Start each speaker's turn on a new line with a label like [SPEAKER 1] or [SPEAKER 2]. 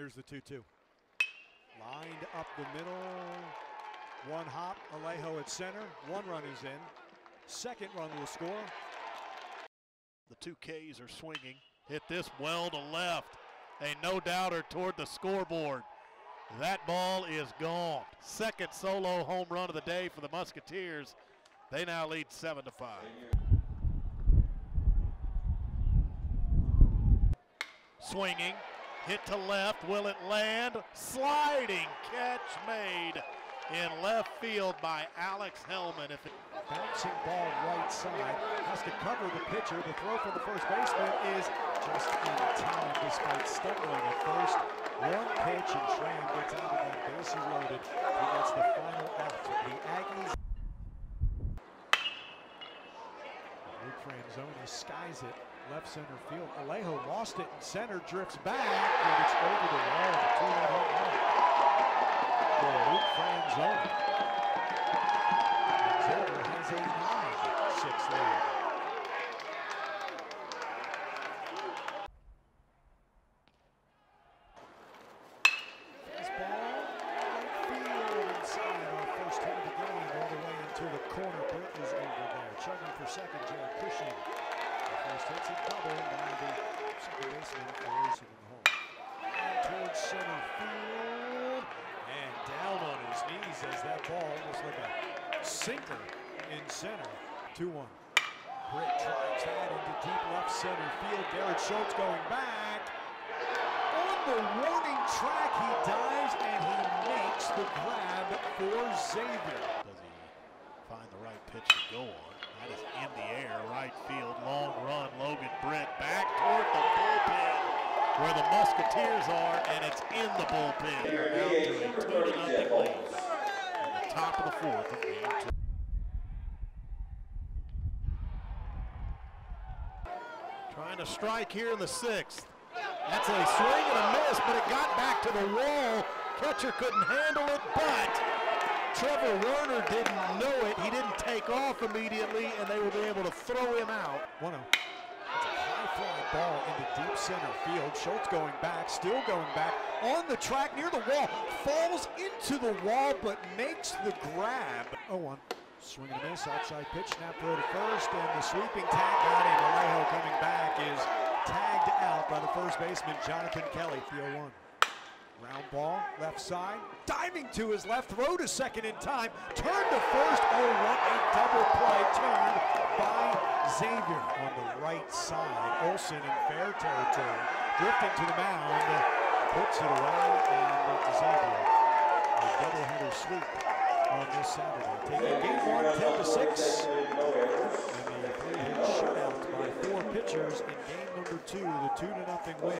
[SPEAKER 1] Here's the 2 2. Lined up the middle. One hop. Alejo at center. One run is in. Second run will score.
[SPEAKER 2] The two Ks are swinging. Hit this well to left. A no doubter toward the scoreboard. That ball is gone. Second solo home run of the day for the Musketeers. They now lead 7 to 5. Swinging, hit to left. Will it land? Sliding catch made in left field by Alex Hellman. If it
[SPEAKER 1] Bouncing ball right side. Has to cover the pitcher. The throw from the first baseman is just in time despite stumbling at first. One pitch and Schramm gets out of that bases loaded. He gets the final out. The Aggies. Luke Franzoni skies it. Left center field. Alejo lost it in center, drifts back, and it's over the wall. Two run home run for Luke Franzoni. Xavier has a 9-6 lead. Corner. Over there, chugging for second. Jared Cushing. The first hit's a double by the second baseman for hitting home. And towards center field, and down on his knees as that ball was like a sinker in center. 2 1. Britt drives that into deep left center field. Garrett Schultz going back. On the warning track, he dives and he makes the grab for Xavier.
[SPEAKER 2] Does he find the right pitch to go on? That is in the air, right field, long run. Logan Britt back toward the bullpen where the Musketeers are, and it's in the bullpen. They're out to a two to nothing lead in the top of the fourth of game two. Trying to strike here in the sixth. That's a swing and a miss, but it got back to the wall. Catcher couldn't handle it, but Trevor Werner didn't know it. He didn't take off immediately, and they will be able to throw him out.
[SPEAKER 1] 1 0. It's a high fly ball into deep center field. Schultz going back, still going back, on the track near the wall, falls into the wall but makes the grab. 0 1. Swing and a miss, outside pitch, snap throw to first, and the sweeping tag got him. Alejo coming back is tagged out by the first baseman, Jonathan Kelly, the 0 1. Round ball, left side, diving to his left, throw to second in time, turn to first. Oh, what a double play turn by Xavier on the right side. Olson in fair territory, drifting to the mound, puts it away, and Xavier a doubleheader sweep on this Saturday, taking game one 10 to six, and the three-hit shutout by four pitchers in game number two, the two to nothing win.